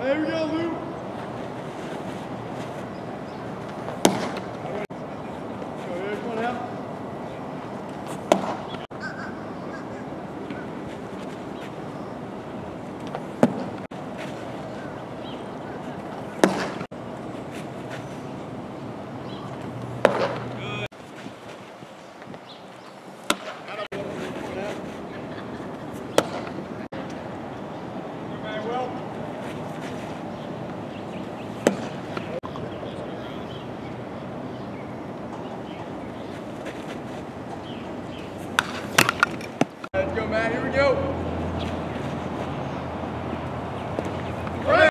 There we go, Let's go, Matt. Here we go.